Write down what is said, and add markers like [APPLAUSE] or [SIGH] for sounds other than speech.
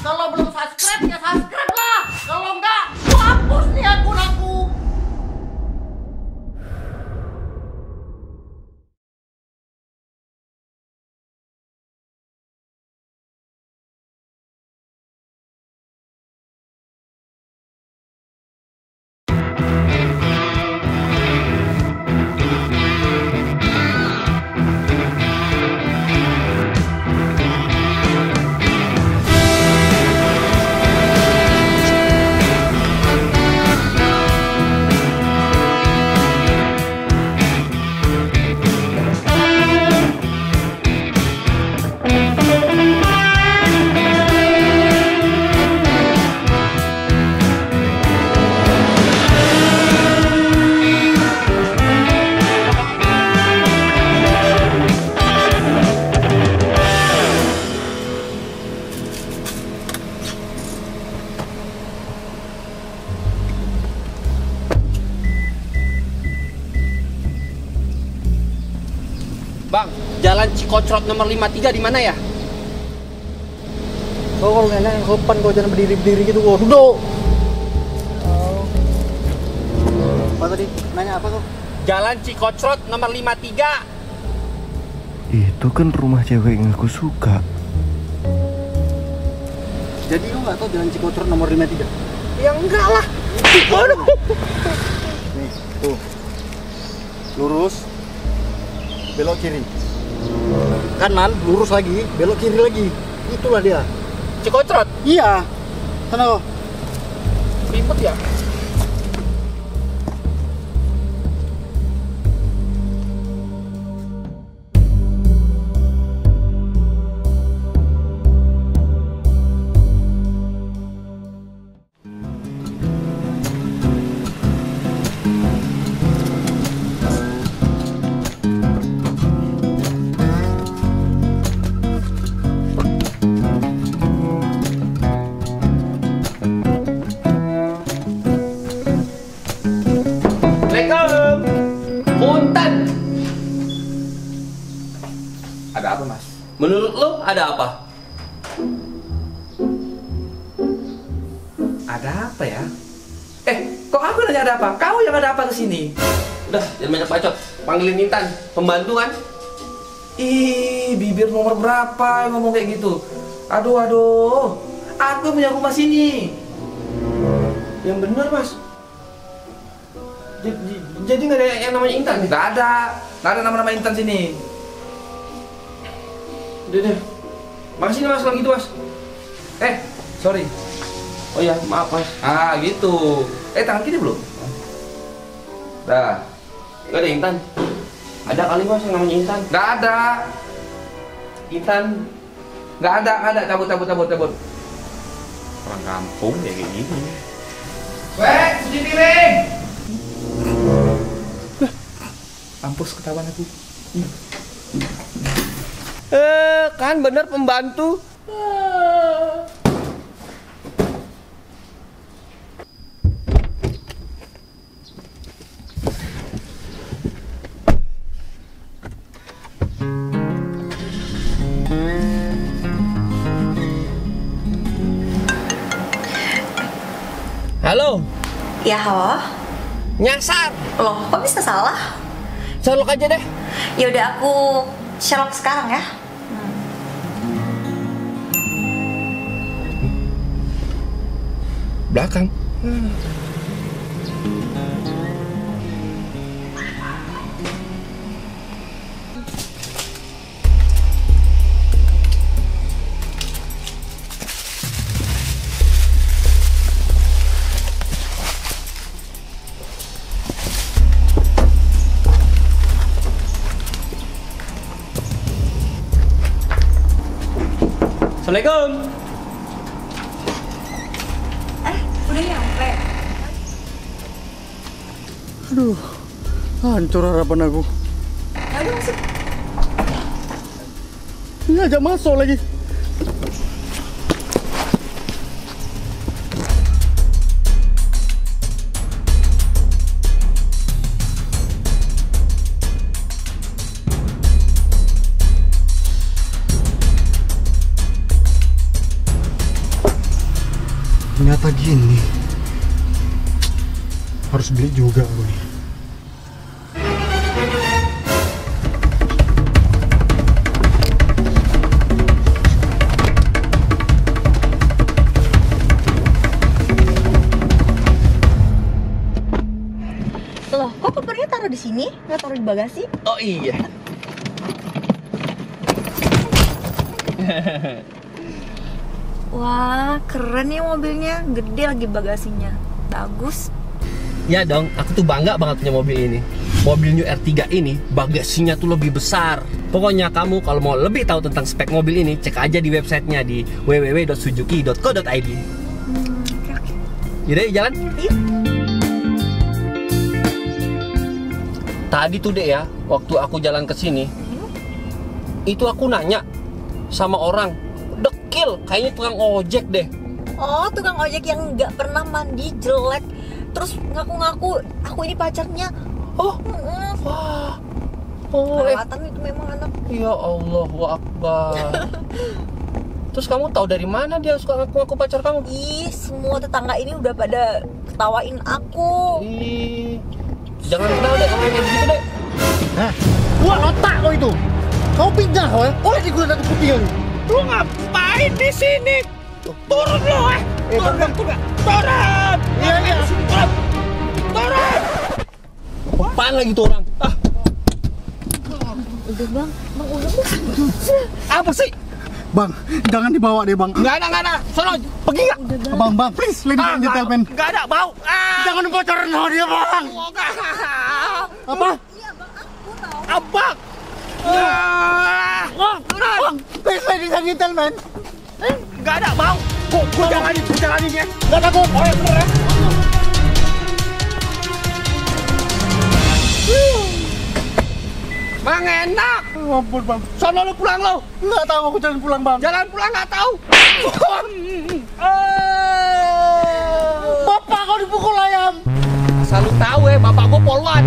Kalau belum subscribe ya subscribe lah. Kalau enggak, Bang, jalan Cikocrot nomor 53 di mana ya? Kau kalau enak yang sopan kau jangan berdiri berdiri gitu kau duduk. Apa tadi? Nanya apa kau? Jalan Cikocrot nomor 53. Itu kan rumah cewek yang aku suka. Jadi kau nggak tahu jalan Cikocrot nomor 53? Ya enggak lah. Nih, tuh. Lurus. Belok kiri. Kanan, lurus lagi, belok kiri lagi. Itulah dia. Cikocrot. Iya. Sana. Ribet ya? Menurut lo ada apa? Ada apa ya? Eh, kok aku nanya ada apa? Kau yang ada apa ke sini? Udah, jangan banyak bacot. Panggilin Intan, pembantu kan? Ih, bibir nomor berapa yang ngomong kayak gitu? Aduh, aduh. Aku punya rumah sini. Yang bener mas. Jadi, jadi nggak ada yang namanya Intan nih? Gak ada. Gak ada nama-nama Intan sini. Udah deh. Makasih nih mas kalau gitu mas. Eh, sorry. Oh ya, maaf mas. Ah, gitu. Eh, tangan kiri belum? Dah. Gak ada Intan. Ada kali mas yang namanya Intan. Gak ada. Intan. Gak ada, gak ada. Cabut, cabut, cabut, cabut. Orang kampung ya kayak gini. Weh, cuci piring. Mampus ketahuan aku. Eh, kan bener pembantu. Halo, Ya halo, nyasar. loh kok bisa salah? Colok aja deh. Ya udah aku Sherlock sekarang ya. Belakang. Assalamualaikum. Udah nyampe. Aduh. Hancur harapan aku. Udah masuk. Ini ajak masuk lagi. Ternyata gini. Harus beli juga aku nih. Loh, kok kopernya taruh di sini? Nggak taruh di bagasi? Oh iya. [LAUGHS] Wah, keren ya mobilnya. Gede lagi bagasinya. Bagus. Ya dong, aku tuh bangga banget punya mobil ini. Mobil New R3 ini bagasinya tuh lebih besar. Pokoknya kamu kalau mau lebih tahu tentang spek mobil ini, cek aja di websitenya di www.suzuki.co.id. Hmm, oke, oke. Yaudah, jalan. Yuk. Tadi tuh deh ya, waktu aku jalan ke sini, itu aku nanya sama orang, dekil, kayaknya tukang ojek deh. Oh, tukang ojek yang nggak pernah mandi jelek. Terus ngaku-ngaku aku ini pacarnya. Oh, Mm-mm. wah, oh, eh, itu memang anak. ya Allah, Akbar. [LAUGHS] Terus kamu tahu dari mana dia suka ngaku-ngaku pacar kamu? Ih, semua tetangga ini udah pada ketawain aku. Ih, jangan kenal deh kalau kayak gitu deh. Hah? Gua otak kau itu. Kau pindah kau ya? Boleh digunakan aku putih kali. Lu ngapain di sini? Turun lu, eh. Eh, bang, bang. turun. Turun. Iya, iya. Turun. Turun. Apaan lagi tuh orang? Ah, Udah bang, bang udah bang. apa sih? Bang, jangan dibawa deh bang. Enggak ada, enggak ada. Sono, pergi enggak? Udah bang. Bang, bang, please, ladies and gentlemen. Enggak ada, bau. Ah. Jangan bocorin sama dia bang. Oh. Apa? Iya bang, aku tahu. Abang. Ah. Bang, please, ladies and gentlemen. Enggak ada, bau. Kok gua jangan ini, jangan ini ya. Gak takut. Oh, ya bener ya. Bang enak. Ampun bang. Sono lu pulang lo. Nggak tahu aku jalan pulang bang. Jalan pulang nggak tahu. [LAUGHS] Bapak kau dipukul ayam. Selalu tahu ya, bapak gua polwan.